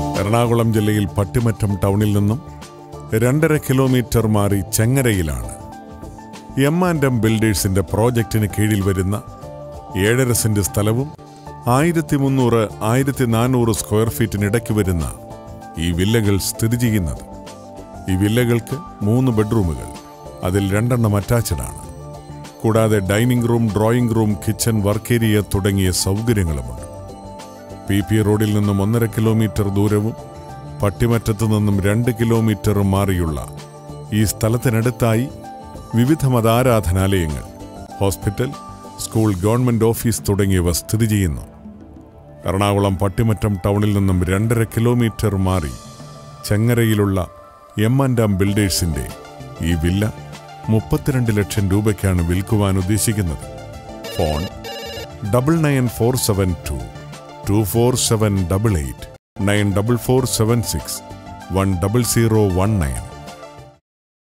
എറണാകുളം ജില്ലയിൽ പട്ടിമറ്റം ടൗണിൽ നിന്നും രണ്ടര കിലോമീറ്റർ മാറി ചെങ്ങരയിലാണ്. എം ആൻഡ് എം ബിൽഡേഴ്സിന്റെ പ്രോജക്റ്റിന് കീഴിൽ വരുന്ന ഏഴര സെന്റ് സ്ഥലവും ആയിരത്തി മുന്നൂറ് ആയിരത്തി നാനൂറ് സ്ക്വയർ ഫീറ്റിനിടയ്ക്ക് വരുന്ന ഈ വില്ലകൾ സ്ഥിതി ചെയ്യുന്നത്. ഈ വില്ലകൾക്ക് മൂന്ന് ബെഡ്റൂമുകൾ അതിൽ രണ്ടെണ്ണം അറ്റാച്ച്ഡാണ് കൂടാതെ dining room drawing room kitchen work area തുടങ്ങിയ സൗകര്യങ്ങളുമുണ്ട്. പി പി റോഡിൽ നിന്നും ഒന്നര കിലോമീറ്റർ ദൂരവും പട്ടിമറ്റത്തു നിന്നും രണ്ട് കിലോമീറ്ററും മാറിയുള്ള ഈ സ്ഥലത്തിനടുത്തായി വിവിധ മതാരാധനാലയങ്ങൾ ഹോസ്പിറ്റൽ സ്കൂൾ ഗവൺമെന്റ് ഓഫീസ് തുടങ്ങിയവ സ്ഥിതി ചെയ്യുന്നു. എറണാകുളം പട്ടിമറ്റം ടൗണിൽ നിന്നും രണ്ടര കിലോമീറ്റർ മാറി ചെങ്ങരയിലുള്ള എം ആൻഡ് എം ബിൽഡേഴ്സിന്റെ ഈ വില്ല മുപ്പത്തിരണ്ട് ലക്ഷം രൂപയ്ക്കാണ് വിൽക്കുവാൻ ഉദ്ദേശിക്കുന്നത്. Phone double nine four seven two two four seven double eight nine double four seven six one double zero one nine